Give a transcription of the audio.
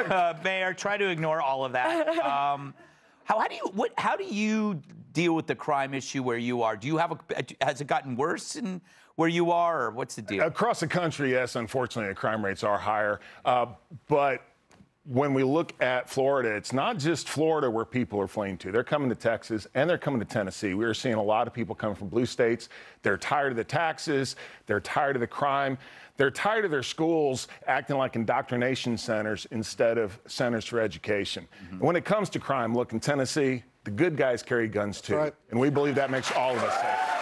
uh, Mayor, try to ignore all of that. Um, how, how do you what? How do you deal with the crime issue where you are? Do you have a? Has it gotten worse in where you are, or what's the deal? Across the country, yes. Unfortunately, the crime rates are higher, uh, but when we look at Florida, it's not just Florida where people are fleeing to. They're coming to Texas and they're coming to Tennessee. We are seeing a lot of people coming from blue states. They're tired of the taxes, they're tired of the crime, they're tired of their schools acting like indoctrination centers instead of centers for education. Mm-hmm. when it comes to crime, look, in Tennessee, the good guys carry guns too. Right. And we believe that makes all of us safe.